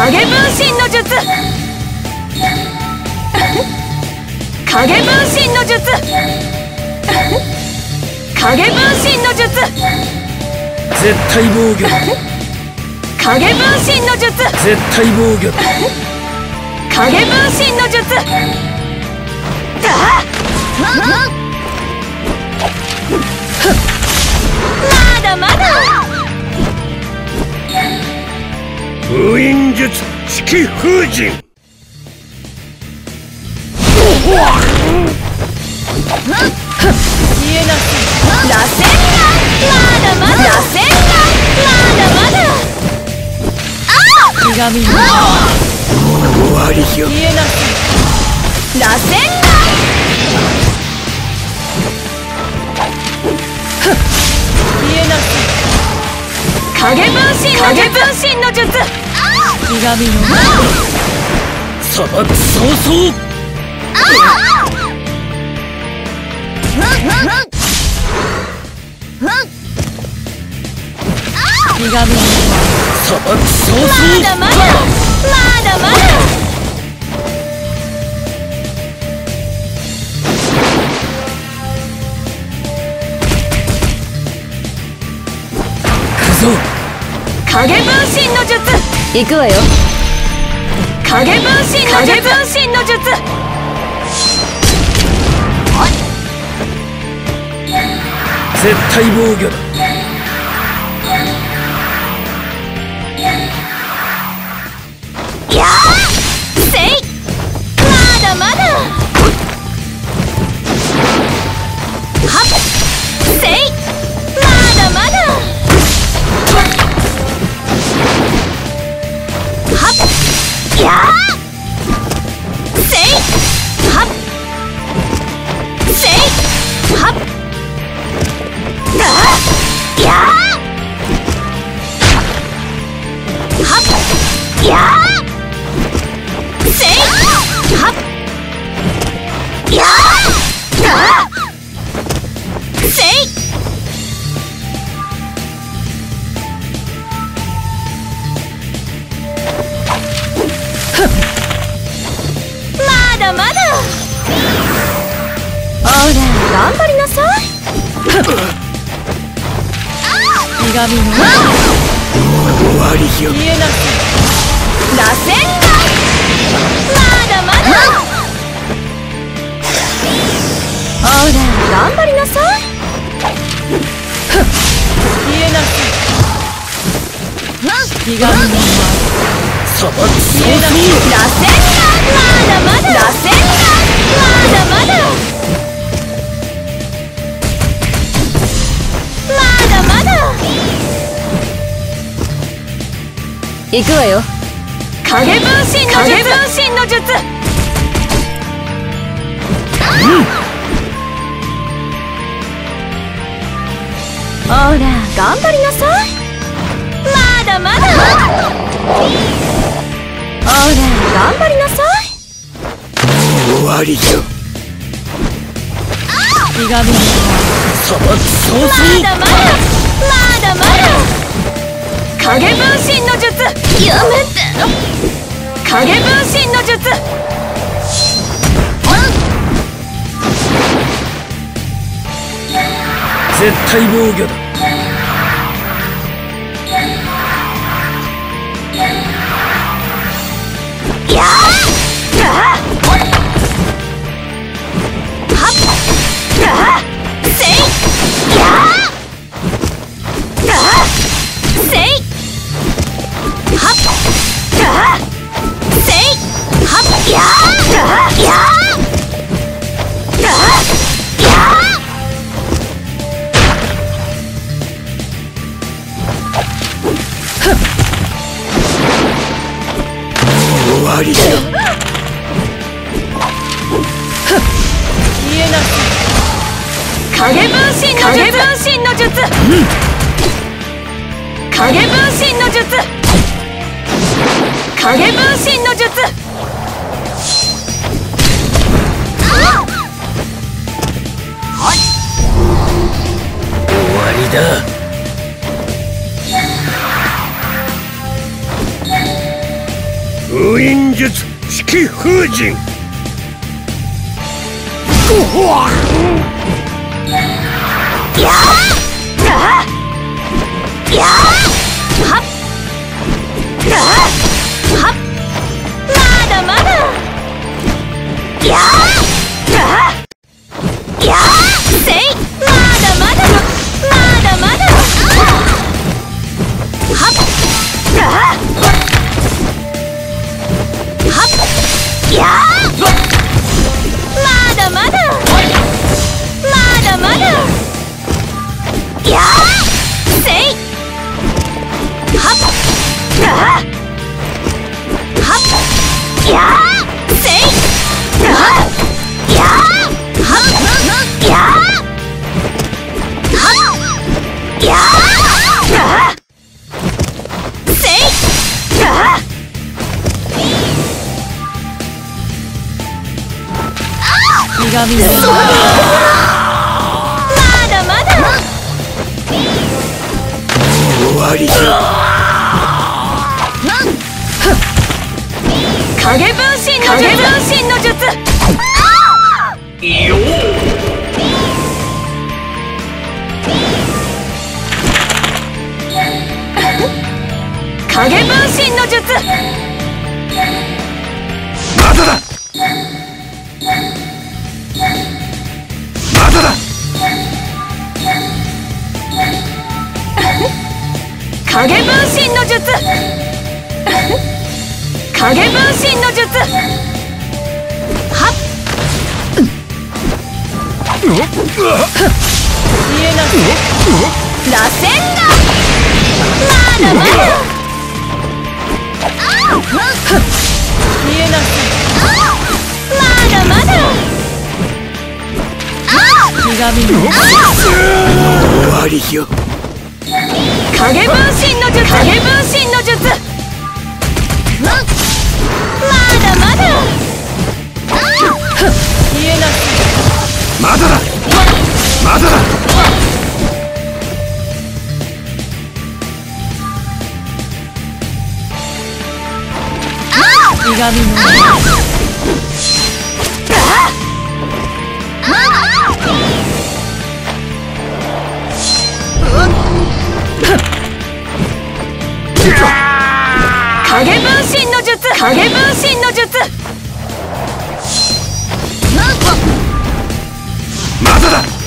影分身の術。影分身の術。影分身の術。絶対防御影分身の術。絶対防御影分身の術。だ。まだまだ封印術式封陣消えなさい螺旋がまだまだ螺旋がまだまだあひがみの終わりよ消えなさい螺旋が消えなさ影分身影分身の術。いひがみの砂漠早々ひがみの砂漠早ま々だまだ。まだまだ身の術。行くわよ。影分身の術影分身の術。絶対防御だ頑張りなさい。ひがみの終わりよ消えなさ螺旋がまだまだ。ほら頑張りなさい。い消えなさいひがみの砂漠早消えなさい々螺旋がまだまだ。螺旋がまだまだ行くわよ。影分身の術。影分身の術。ほら頑張りなさい。まだまだ。ほら頑張りなさい。終わりよ。ひがみの砂漠早ま々だ。まだまだ。まだ影分身やめて影分身の術。絶対防御だ。わりよ。消えなさー影分身の術。影分身の術。影分身の術。影分身の術終わりだ術式風神やあやあやあはっ！まだまだ影分身の術影分身の術影分身の術まだだ。影分身の術。影分身の術。はっ。消えなさい螺旋だまだまだ。消えなさまだまだ。いひがみの終わりよ。影分身の術影。分身の術。まだまだ。消えなまだだ。まだだみの影影分身の術。まだだ。